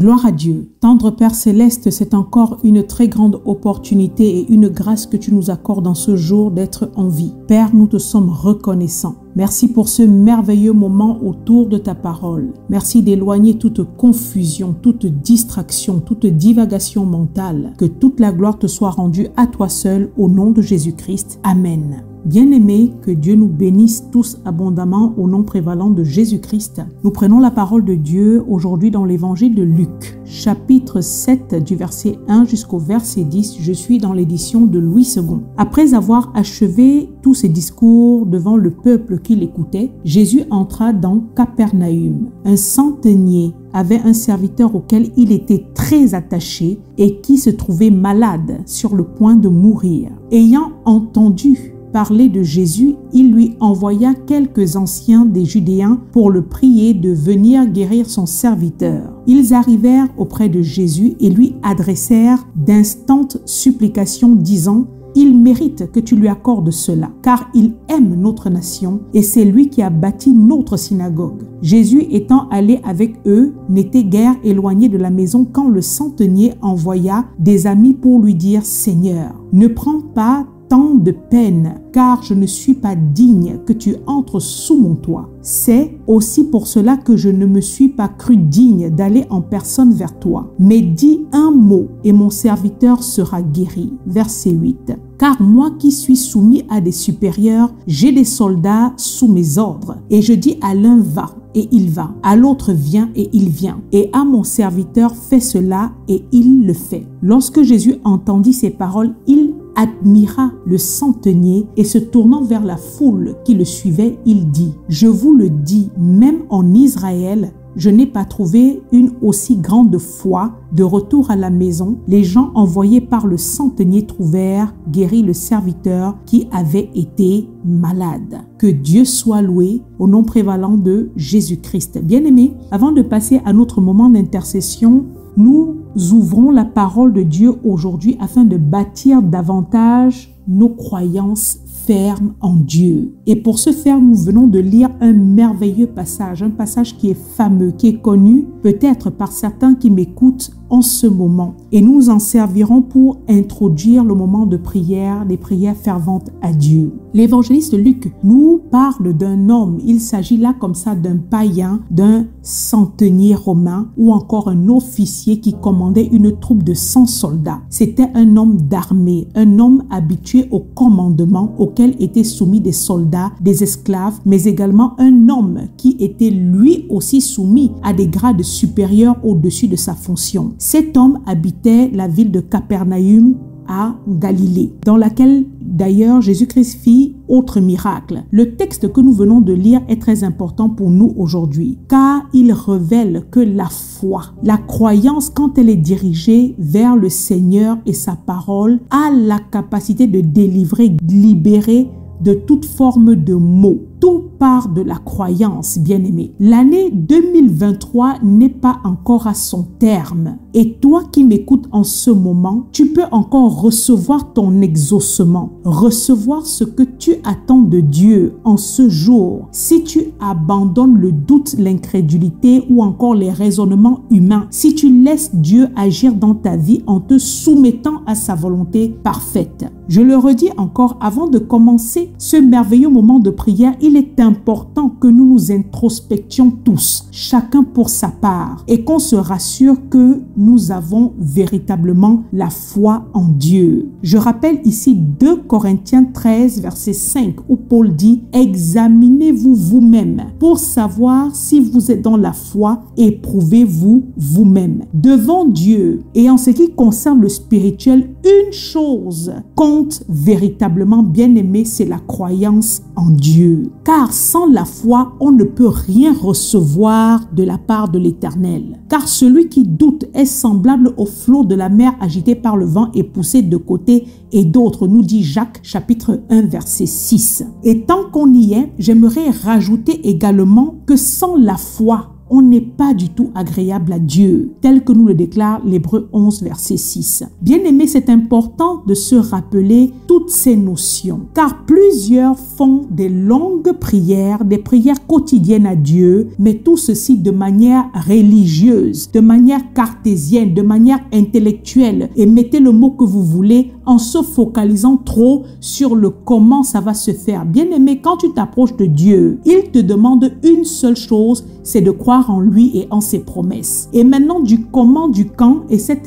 Gloire à Dieu. Tendre Père céleste, c'est encore une très grande opportunité et une grâce que tu nous accordes en ce jour d'être en vie. Père, nous te sommes reconnaissants. Merci pour ce merveilleux moment autour de ta parole. Merci d'éloigner toute confusion, toute distraction, toute divagation mentale. Que toute la gloire te soit rendue à toi seul au nom de Jésus-Christ. Amen. Bien-aimés, que Dieu nous bénisse tous abondamment au nom prévalant de Jésus-Christ. Nous prenons la parole de Dieu aujourd'hui dans l'évangile de Luc, chapitre 7 du verset 1 jusqu'au verset 10. Je suis dans l'édition de Louis II. Après avoir achevé tous ses discours devant le peuple qui l'écoutait, Jésus entra dans Capernaum. Un centenier avait un serviteur auquel il était très attaché et qui se trouvait malade sur le point de mourir. Ayant entendu parler de Jésus, il lui envoya quelques anciens des Judéens pour le prier de venir guérir son serviteur. Ils arrivèrent auprès de Jésus et lui adressèrent d'instantes supplications disant il mérite que tu lui accordes cela, car il aime notre nation et c'est lui qui a bâti notre synagogue. Jésus étant allé avec eux, n'était guère éloigné de la maison quand le centenier envoya des amis pour lui dire Seigneur, ne prends pas tant de peine, car je ne suis pas digne que tu entres sous mon toit. C'est aussi pour cela que je ne me suis pas cru digne d'aller en personne vers toi. Mais dis un mot et mon serviteur sera guéri. Verset 8. Car moi qui suis soumis à des supérieurs, j'ai des soldats sous mes ordres. Et je dis à l'un va, et il va. À l'autre vient et il vient. Et à mon serviteur fais cela et il le fait. Lorsque Jésus entendit ces paroles, il admira le centenier et se tournant vers la foule qui le suivait, il dit, Je vous le dis, même en Israël, je n'ai pas trouvé une aussi grande foi. De retour à la maison, les gens envoyés par le centenier trouvèrent guéri le serviteur qui avait été malade. Que Dieu soit loué au nom prévalant de Jésus-Christ. Bien-aimés, avant de passer à notre moment d'intercession, nous ouvrons la parole de Dieu aujourd'hui afin de bâtir davantage nos croyances fermes en Dieu. Et pour ce faire, nous venons de lire un merveilleux passage, un passage qui est fameux, qui est connu peut-être par certains qui m'écoutent en ce moment. Et nous en servirons pour introduire le moment de prière, des prières ferventes à Dieu. L'évangéliste Luc nous parle d'un homme. Il s'agit là comme ça d'un païen, d'un centenier romain ou encore un officier qui commandait une troupe de 100 soldats. C'était un homme d'armée, un homme habitué au commandement auquel étaient soumis des soldats, des esclaves, mais également un homme qui était lui aussi soumis à des grades supérieurs au-dessus de sa fonction. Cet homme habitait la ville de Capernaum à Galilée, dans laquelle d'ailleurs Jésus-Christ fit autre miracle. Le texte que nous venons de lire est très important pour nous aujourd'hui, car il révèle que la foi, la croyance, quand elle est dirigée vers le Seigneur et sa parole, a la capacité de délivrer, libérer de toute forme de maux tout part de la croyance, bien-aimé. L'année 2023 n'est pas encore à son terme. Et toi qui m'écoutes en ce moment, tu peux encore recevoir ton exaucement, recevoir ce que tu attends de Dieu en ce jour. Si tu abandonnes le doute, l'incrédulité ou encore les raisonnements humains, si tu laisses Dieu agir dans ta vie en te soumettant à sa volonté parfaite. Je le redis encore, avant de commencer ce merveilleux moment de prière, il est important que nous nous introspections tous, chacun pour sa part, et qu'on se rassure que nous avons véritablement la foi en Dieu. Je rappelle ici 2 Corinthiens 13, verset 5, où Paul dit, Examinez-vous vous-même pour savoir si vous êtes dans la foi, éprouvez-vous vous-même. Devant Dieu, et en ce qui concerne le spirituel, une chose compte véritablement bien aimé, c'est la croyance en Dieu. Car sans la foi, on ne peut rien recevoir de la part de l'Éternel. Car celui qui doute est semblable au flot de la mer agité par le vent et poussé de côté et d'autres, nous dit Jacques chapitre 1 verset 6. Et tant qu'on y est, j'aimerais rajouter également que sans la foi, on n'est pas du tout agréable à Dieu, tel que nous le déclare l'Hébreu 11, verset 6. Bien aimé, c'est important de se rappeler toutes ces notions, car plusieurs font des longues prières, des prières quotidiennes à Dieu, mais tout ceci de manière religieuse, de manière cartésienne, de manière intellectuelle, et mettez le mot que vous voulez en se focalisant trop sur le comment ça va se faire. Bien aimé, quand tu t'approches de Dieu, il te demande une seule chose, c'est de croire en lui et en ses promesses. Et maintenant, du comment, du quand, etc.,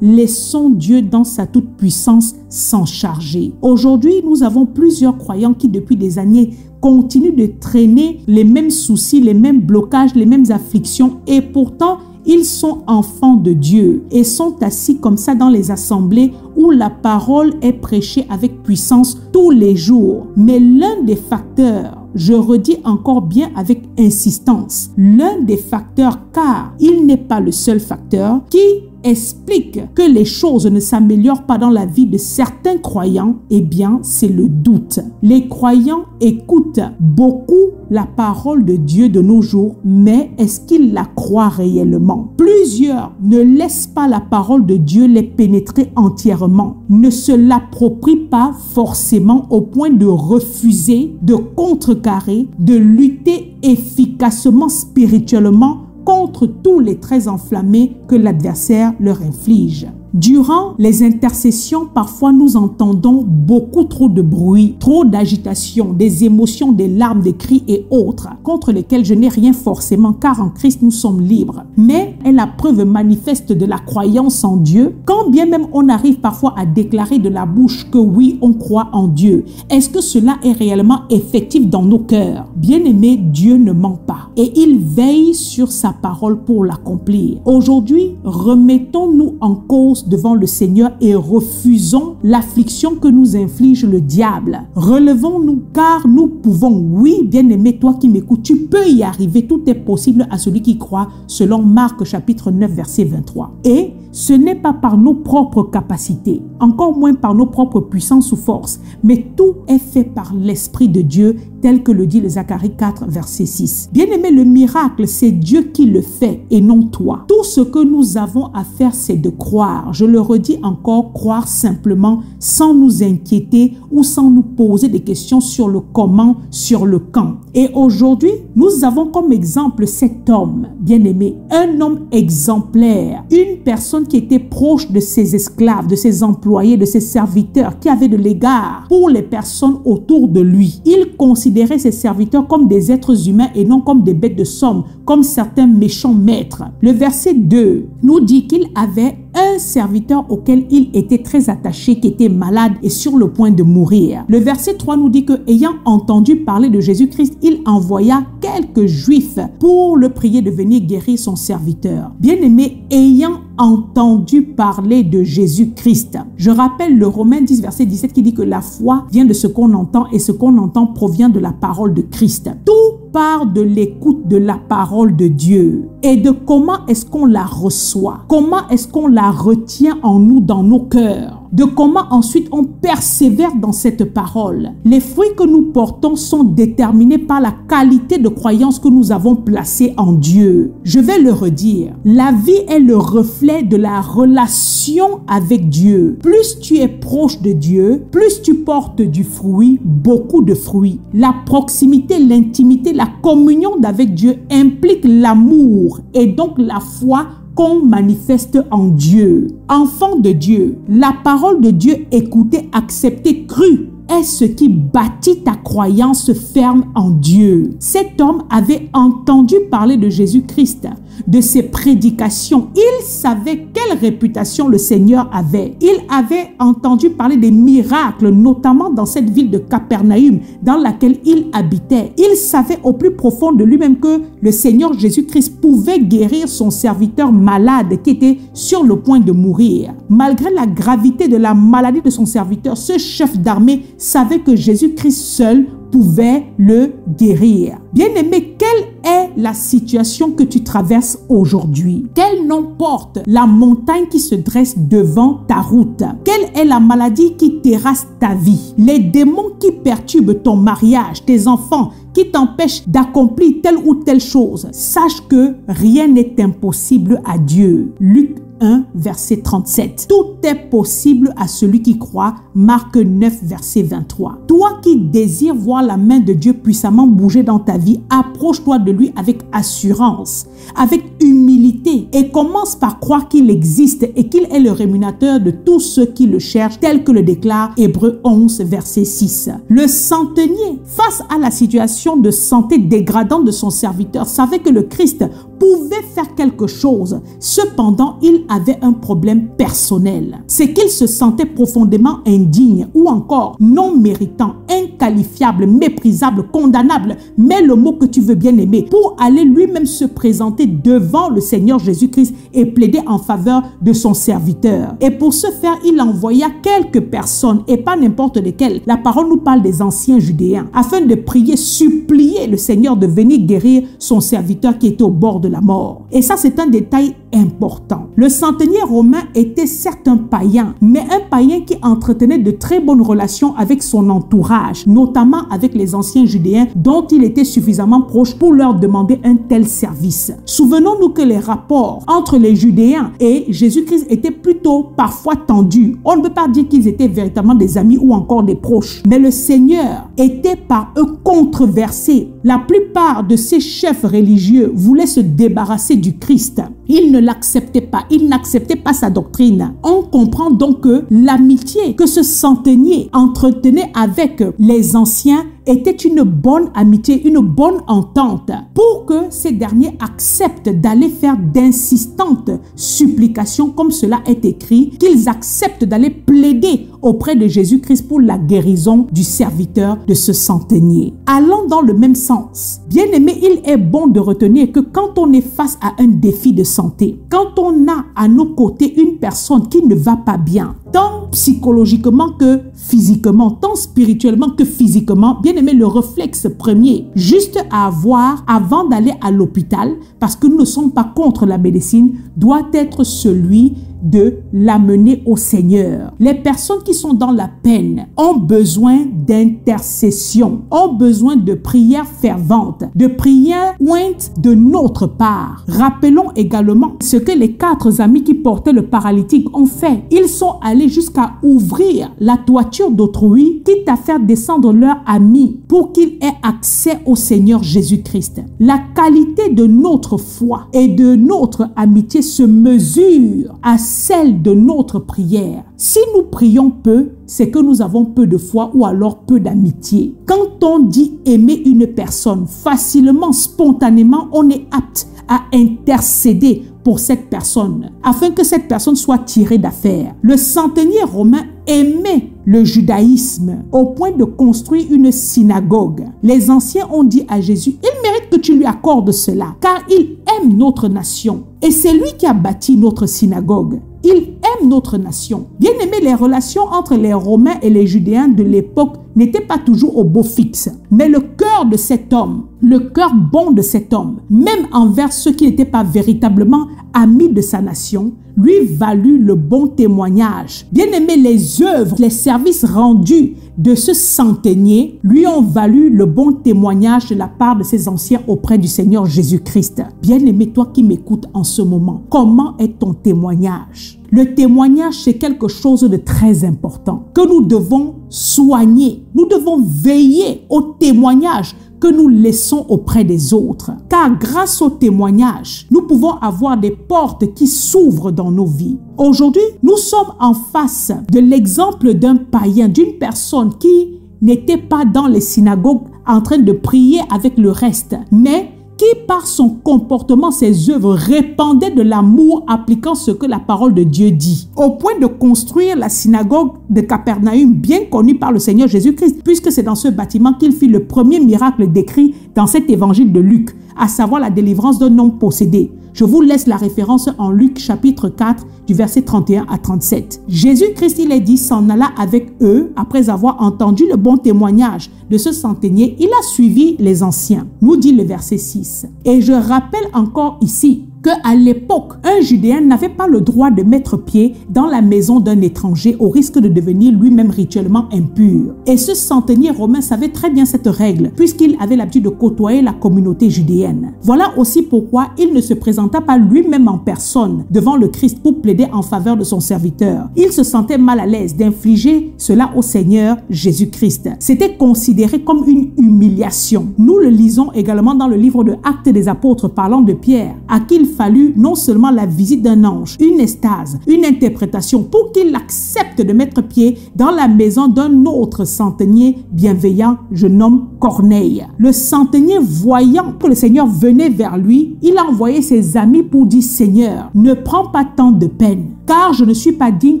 laissons Dieu dans sa toute-puissance s'en charger. Aujourd'hui, nous avons plusieurs croyants qui, depuis des années, continuent de traîner les mêmes soucis, les mêmes blocages, les mêmes afflictions, et pourtant, ils sont enfants de Dieu et sont assis comme ça dans les assemblées où la parole est prêchée avec puissance tous les jours. Mais l'un des facteurs je redis encore bien avec insistance, l'un des facteurs, car il n'est pas le seul facteur, qui explique que les choses ne s'améliorent pas dans la vie de certains croyants, eh bien, c'est le doute. Les croyants écoutent beaucoup la parole de Dieu de nos jours, mais est-ce qu'ils la croient réellement? Plusieurs ne laissent pas la parole de Dieu les pénétrer entièrement, ne se l'approprient pas forcément au point de refuser, de contrecarrer, de lutter efficacement spirituellement contre tous les traits enflammés que l'adversaire leur inflige. Durant les intercessions, parfois nous entendons beaucoup trop de bruit, trop d'agitation, des émotions, des larmes, des cris et autres, contre lesquels je n'ai rien forcément, car en Christ nous sommes libres. Mais est la preuve manifeste de la croyance en Dieu, quand bien même on arrive parfois à déclarer de la bouche que oui, on croit en Dieu. Est-ce que cela est réellement effectif dans nos cœurs? Bien-aimé, Dieu ne ment pas et il veille sur sa parole pour l'accomplir. Aujourd'hui, remettons-nous en cause devant le Seigneur et refusons l'affliction que nous inflige le diable. Relevons-nous car nous pouvons, oui, bien-aimé, toi qui m'écoutes, tu peux y arriver. Tout est possible à celui qui croit, selon Marc chapitre 9, verset 23. Et ce n'est pas par nos propres capacités, encore moins par nos propres puissances ou forces, mais tout est fait par l'Esprit de Dieu, tel que le dit le Zacharie 4, verset 6. Bien aimé, le miracle, c'est Dieu qui le fait et non toi. Tout ce que nous avons à faire, c'est de croire. Je le redis encore, croire simplement, sans nous inquiéter ou sans nous poser des questions sur le comment, sur le quand. Et aujourd'hui, nous avons comme exemple cet homme, bien aimé, un homme exemplaire, une personne qui était proche de ses esclaves, de ses employés, de ses serviteurs, qui avait de l'égard pour les personnes autour de lui. Il considérait ses serviteurs comme des êtres humains et non comme des bêtes de somme, comme certains méchants maîtres. Le verset 2 nous dit qu'il avait un serviteur auquel il était très attaché, qui était malade et sur le point de mourir. Le verset 3 nous dit que, ayant entendu parler de Jésus-Christ, il envoya quelques juifs pour le prier de venir guérir son serviteur. Bien-aimé, ayant entendu parler de Jésus-Christ. Je rappelle le Romain 10, verset 17 qui dit que la foi vient de ce qu'on entend et ce qu'on entend provient de la parole de Christ. Tout part de l'écoute de la parole de Dieu et de comment est-ce qu'on la reçoit, comment est-ce qu'on la retient en nous, dans nos cœurs? De comment ensuite on persévère dans cette parole? Les fruits que nous portons sont déterminés par la qualité de croyance que nous avons placée en Dieu. Je vais le redire. La vie est le reflet de la relation avec Dieu. Plus tu es proche de Dieu, plus tu portes du fruit, beaucoup de fruits. La proximité, l'intimité, la communion avec Dieu implique l'amour et donc la foi qu'on manifeste en Dieu. Enfant de Dieu, la parole de Dieu écoutée, acceptée, crue est ce qui bâtit ta croyance ferme en Dieu. Cet homme avait entendu parler de Jésus-Christ de ses prédications. Il savait quelle réputation le Seigneur avait. Il avait entendu parler des miracles, notamment dans cette ville de Capernaum dans laquelle il habitait. Il savait au plus profond de lui-même que le Seigneur Jésus-Christ pouvait guérir son serviteur malade qui était sur le point de mourir. Malgré la gravité de la maladie de son serviteur, ce chef d'armée savait que Jésus-Christ seul pouvait le guérir. Bien-aimé, quelle est la situation que tu traverses aujourd'hui? Quel nom porte la montagne qui se dresse devant ta route? Quelle est la maladie qui terrasse ta vie? Les démons qui perturbent ton mariage, tes enfants, qui t'empêche d'accomplir telle ou telle chose, sache que rien n'est impossible à Dieu. Luc 1, verset 37. Tout est possible à celui qui croit. Marc 9, verset 23. Toi qui désires voir la main de Dieu puissamment bouger dans ta vie, approche-toi de lui avec assurance, avec humilité et commence par croire qu'il existe et qu'il est le rémunérateur de tous ceux qui le cherchent, tel que le déclare Hébreu 11, verset 6. Le centenier, face à la situation de santé dégradante de son serviteur, savait que le Christ pouvait faire quelque chose. Cependant, il avait un problème personnel. C'est qu'il se sentait profondément indigne ou encore non méritant, inqualifiable, méprisable, condamnable, mais le mot que tu veux bien aimer, pour aller lui-même se présenter devant le Seigneur Jésus-Christ et plaider en faveur de son serviteur. Et pour ce faire, il envoya quelques personnes, et pas n'importe lesquelles. La parole nous parle des anciens judéens, afin de prier, supplier le Seigneur de venir guérir son serviteur qui était au bord de la mort. Et ça, c'est un détail important. Le centenier romain était certes un païen, mais un païen qui entretenait de très bonnes relations avec son entourage, notamment avec les anciens judéens dont il était suffisamment proche pour leur demander un tel service. Souvenons-nous que les rapports entre les judéens et Jésus-Christ étaient plutôt parfois tendus. On ne peut pas dire qu'ils étaient véritablement des amis ou encore des proches, mais le Seigneur était par eux controversé. La plupart de ces chefs religieux voulaient se débarrasser du Christ. Ils ne l'acceptaient pas, ils n'acceptaient pas sa doctrine. On comprend donc que l'amitié que ce centenier entretenait avec les anciens était une bonne amitié, une bonne entente pour que ces derniers acceptent d'aller faire d'insistantes supplications comme cela est écrit, qu'ils acceptent d'aller plaider auprès de Jésus-Christ pour la guérison du serviteur de ce centenier. Allant dans le même sens, bien aimé, il est bon de retenir que quand on est face à un défi de santé, quand on a à nos côtés une personne qui ne va pas bien, tant psychologiquement que physiquement, tant spirituellement que physiquement, bien aimé, le réflexe premier, juste à avoir avant d'aller à l'hôpital, parce que nous ne sommes pas contre la médecine, doit être celui de l'amener au Seigneur. Les personnes qui sont dans la peine ont besoin d'intercession, ont besoin de prières ferventes, de prières pointes de notre part. Rappelons également ce que les quatre amis qui portaient le paralytique ont fait. Ils sont allés jusqu'à ouvrir la toiture d'autrui, quitte à faire descendre leur ami pour qu'il ait accès au Seigneur Jésus-Christ. La qualité de notre foi et de notre amitié se mesure à celle de notre prière. Si nous prions peu, c'est que nous avons peu de foi ou alors peu d'amitié. Quand on dit aimer une personne facilement, spontanément, on est apte à intercéder pour cette personne, afin que cette personne soit tirée d'affaire. Le centenier romain aimait le judaïsme au point de construire une synagogue. Les anciens ont dit à Jésus, il mérite que tu lui accordes cela, car il aime notre nation. Et c'est lui qui a bâti notre synagogue. Il notre nation. Bien aimé, les relations entre les Romains et les Judéens de l'époque n'étaient pas toujours au beau fixe. Mais le cœur de cet homme, le cœur bon de cet homme, même envers ceux qui n'étaient pas véritablement amis de sa nation, lui valut le bon témoignage. Bien aimé, les œuvres, les services rendus de ce centenier lui ont valu le bon témoignage de la part de ses anciens auprès du Seigneur Jésus-Christ. Bien aimé, toi qui m'écoutes en ce moment, comment est ton témoignage? Le témoignage, c'est quelque chose de très important que nous devons soigner. Nous devons veiller au témoignage que nous laissons auprès des autres. Car grâce au témoignage, nous pouvons avoir des portes qui s'ouvrent dans nos vies. Aujourd'hui, nous sommes en face de l'exemple d'un païen, d'une personne qui n'était pas dans les synagogues en train de prier avec le reste, mais qui par son comportement, ses œuvres répandait de l'amour appliquant ce que la parole de Dieu dit, au point de construire la synagogue de Capernaum, bien connue par le Seigneur Jésus-Christ, puisque c'est dans ce bâtiment qu'il fit le premier miracle décrit dans cet évangile de Luc, à savoir la délivrance d'un homme possédé. Je vous laisse la référence en Luc chapitre 4 du verset 31 à 37. Jésus-Christ, il est dit, s'en alla avec eux après avoir entendu le bon témoignage de ce centenier. Il a suivi les anciens, nous dit le verset 6. Et je rappelle encore ici que à l'époque, un Judéen n'avait pas le droit de mettre pied dans la maison d'un étranger au risque de devenir lui-même rituellement impur. Et ce centenier romain savait très bien cette règle, puisqu'il avait l'habitude de côtoyer la communauté judéenne. Voilà aussi pourquoi il ne se présenta pas lui-même en personne devant le Christ pour plaider en faveur de son serviteur. Il se sentait mal à l'aise d'infliger cela au Seigneur Jésus-Christ. C'était considéré comme une humiliation. Nous le lisons également dans le livre de Actes des Apôtres parlant de Pierre, à qui il fallut non seulement la visite d'un ange, une estase, une interprétation pour qu'il accepte de mettre pied dans la maison d'un autre centenier bienveillant, je nomme Corneille. Le centenier, voyant que le Seigneur venait vers lui, il a envoyé ses amis pour dire Seigneur, ne prends pas tant de peine car je ne suis pas digne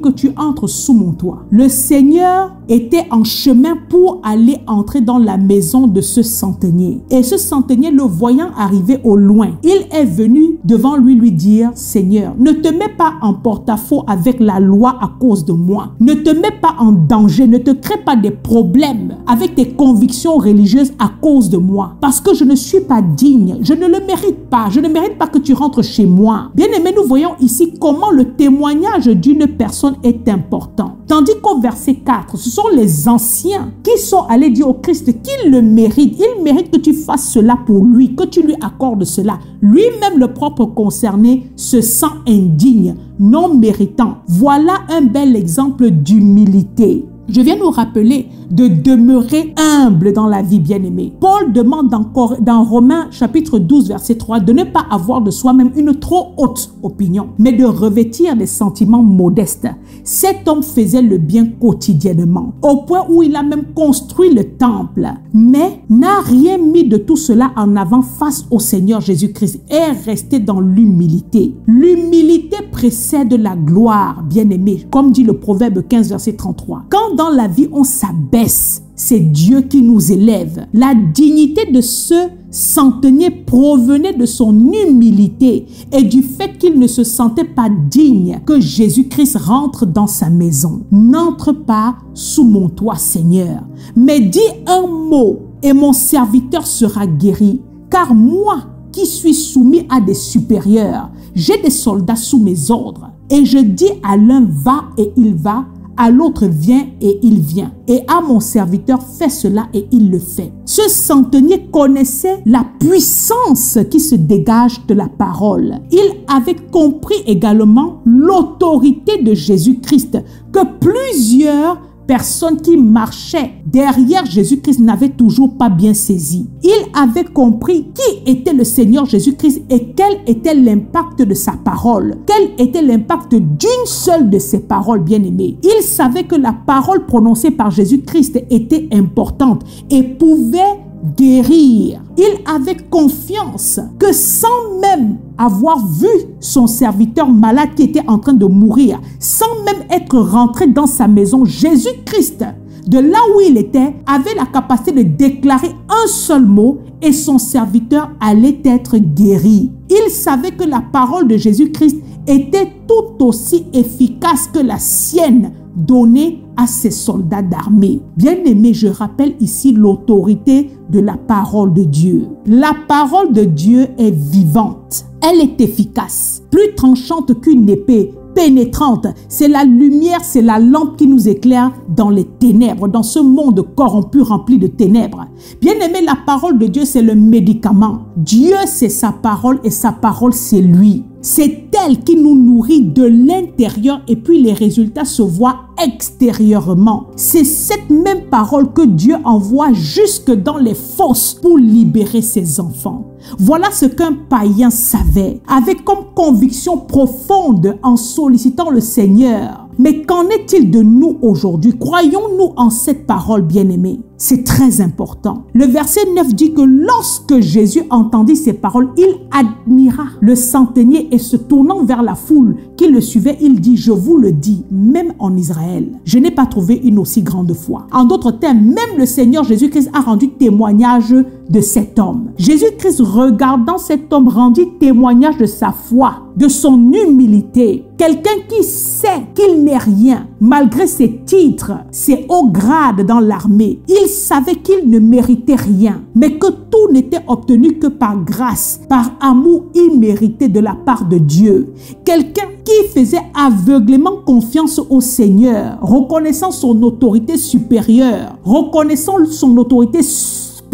que tu entres sous mon toit. Le Seigneur était en chemin pour aller entrer dans la maison de ce centenier. Et ce centenier, le voyant arriver au loin, il est venu devant lui lui dire, Seigneur, ne te mets pas en porte-à-faux avec la loi à cause de moi. Ne te mets pas en danger, ne te crée pas des problèmes avec tes convictions religieuses à cause de moi. Parce que je ne suis pas digne, je ne le mérite pas, je ne mérite pas que tu rentres chez moi. Bien aimé, nous voyons ici comment le témoignage d'une personne est important. Tandis qu'au verset 4, ce sont les anciens qui sont allés dire au Christ qu'il le mérite. Il mérite que tu fasses cela pour lui, que tu lui accordes cela. Lui-même, le propre concerné, se sent indigne, non méritant. Voilà un bel exemple d'humilité. Je viens nous rappeler de demeurer humble dans la vie bien-aimée. Paul demande encore dans Romains chapitre 12 verset 3 de ne pas avoir de soi-même une trop haute opinion, mais de revêtir des sentiments modestes. Cet homme faisait le bien quotidiennement, au point où il a même construit le temple, mais n'a rien mis de tout cela en avant face au Seigneur Jésus-Christ et est resté dans l'humilité. L'humilité précède la gloire, bien-aimé, comme dit le proverbe 15 verset 33. Quand dans la vie on s'abaisse, c'est Dieu qui nous élève. La dignité de ce centenier provenait de son humilité et du fait qu'il ne se sentait pas digne que Jésus-Christ rentre dans sa maison. N'entre pas sous mon toit, Seigneur, mais dis un mot et mon serviteur sera guéri. Car moi qui suis soumis à des supérieurs, j'ai des soldats sous mes ordres. Et je dis à l'un va et il va, à l'autre vient et il vient. Et à mon serviteur fait cela et il le fait. Ce centenier connaissait la puissance qui se dégage de la parole. Il avait compris également l'autorité de Jésus-Christ que plusieurs personnes qui marchaient derrière Jésus-Christ n'avaient toujours pas bien saisi. Il avait compris qui était le Seigneur Jésus-Christ et quel était l'impact de sa parole. Quel était l'impact d'une seule de ses paroles, bien-aimées. Il savait que la parole prononcée par Jésus-Christ était importante et pouvait guérir. Il avait confiance que sans même avoir vu son serviteur malade qui était en train de mourir, sans même être rentré dans sa maison, Jésus-Christ, de là où il était, avait la capacité de déclarer un seul mot et son serviteur allait être guéri. Il savait que la parole de Jésus-Christ était tout aussi efficace que la sienne donnée à ses soldats d'armée. Bien aimé, je rappelle ici l'autorité de la parole de Dieu. La parole de Dieu est vivante. Elle est efficace, plus tranchante qu'une épée, pénétrante. C'est la lumière, c'est la lampe qui nous éclaire dans les ténèbres, dans ce monde corrompu rempli de ténèbres. Bien aimé, la parole de Dieu, c'est le médicament. Dieu, c'est sa parole et sa parole, c'est lui. C'est elle qui nous nourrit de l'intérieur et puis les résultats se voient extérieurement. C'est cette même parole que Dieu envoie jusque dans les fosses pour libérer ses enfants. Voilà ce qu'un païen savait, avec comme conviction profonde en sollicitant le Seigneur. Mais qu'en est-il de nous aujourd'hui? Croyons-nous en cette parole bien-aimée C'est très important. Le verset 9 dit que lorsque Jésus entendit ces paroles, il admira le centenier et se tournant vers la foule qui le suivait, il dit, je vous le dis, même en Israël, je n'ai pas trouvé une aussi grande foi. En d'autres termes, même le Seigneur Jésus-Christ a rendu témoignage de cet homme. Jésus-Christ, regardant cet homme, rendit témoignage de sa foi, de son humilité. Quelqu'un qui sait qu'il n'est rien, malgré ses titres, ses hauts grades dans l'armée. Il savait qu'il ne méritait rien, mais que tout n'était obtenu que par grâce, par amour immérité de la part de Dieu. Quelqu'un qui faisait aveuglément confiance au Seigneur, reconnaissant son autorité supérieure, reconnaissant son autorité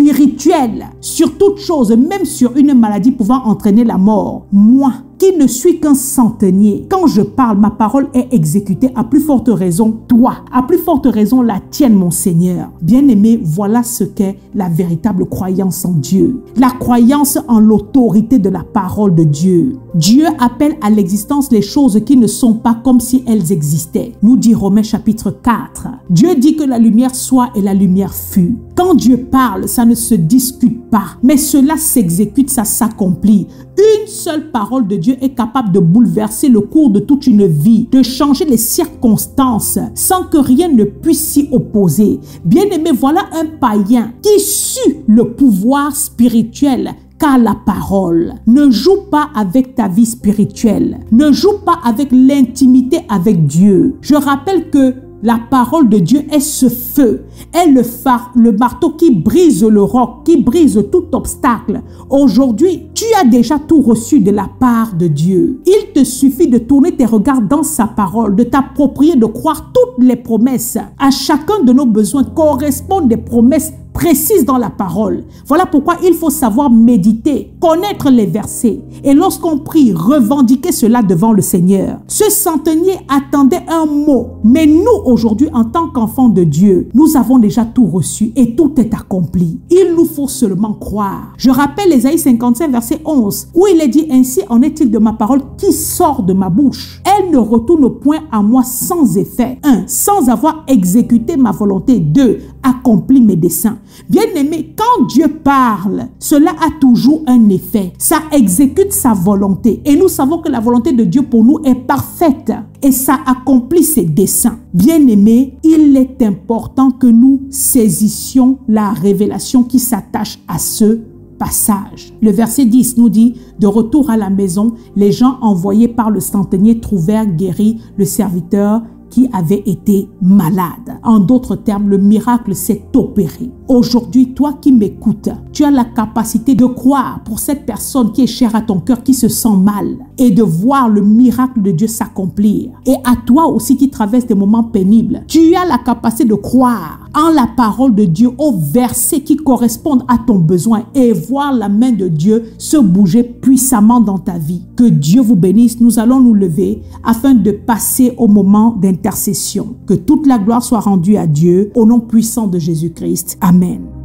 spirituelle sur toute chose, même sur une maladie pouvant entraîner la mort. Moi, qui ne suis qu'un centenier. Quand je parle, ma parole est exécutée. À plus forte raison, toi. À plus forte raison, la tienne, mon Seigneur. Bien-aimé, voilà ce qu'est la véritable croyance en Dieu. La croyance en l'autorité de la parole de Dieu. Dieu appelle à l'existence les choses qui ne sont pas comme si elles existaient. Nous dit Romains chapitre 4. Dieu dit que la lumière soit et la lumière fut. Quand Dieu parle, ça ne se discute pas, mais cela s'exécute, ça s'accomplit. Une seule parole de Dieu est capable de bouleverser le cours de toute une vie, de changer les circonstances sans que rien ne puisse s'y opposer. Bien-aimé, voilà un païen qui sut le pouvoir spirituel car la parole. Ne joue pas avec ta vie spirituelle. Ne joue pas avec l'intimité avec Dieu. Je rappelle que la parole de Dieu est ce feu, est le phare, le marteau qui brise le roc, qui brise tout obstacle. Aujourd'hui, tu as déjà tout reçu de la part de Dieu. Il te suffit de tourner tes regards dans sa parole, de t'approprier, de croire toutes les promesses. À chacun de nos besoins correspondent des promesses précise dans la parole. Voilà pourquoi il faut savoir méditer, connaître les versets. Et lorsqu'on prie, revendiquer cela devant le Seigneur. Ce centenier attendait un mot. Mais nous, aujourd'hui, en tant qu'enfants de Dieu, nous avons déjà tout reçu et tout est accompli. Il nous faut seulement croire. Je rappelle Ésaïe 55, verset 11, où il est dit ainsi en est-il de ma parole qui sort de ma bouche. Elle ne retourne point à moi sans effet. 1. Sans avoir exécuté ma volonté. 2 accompli mes desseins. Bien-aimé, quand Dieu parle, cela a toujours un effet. Ça exécute sa volonté. Et nous savons que la volonté de Dieu pour nous est parfaite. Et ça accomplit ses desseins. Bien-aimé, il est important que nous saisissions la révélation qui s'attache à ce passage. Le verset 10 nous dit, de retour à la maison, les gens envoyés par le centenier trouvèrent guéri le serviteur qui avait été malade. En d'autres termes, le miracle s'est opéré. Aujourd'hui, toi qui m'écoutes, tu as la capacité de croire pour cette personne qui est chère à ton cœur, qui se sent mal, et de voir le miracle de Dieu s'accomplir. Et à toi aussi qui traverse des moments pénibles, tu as la capacité de croire en la parole de Dieu, aux versets qui correspondent à ton besoin et voir la main de Dieu se bouger puissamment dans ta vie. Que Dieu vous bénisse. Nous allons nous lever afin de passer au moment d'intercession. Que toute la gloire soit rendue à Dieu au nom puissant de Jésus-Christ. Amen.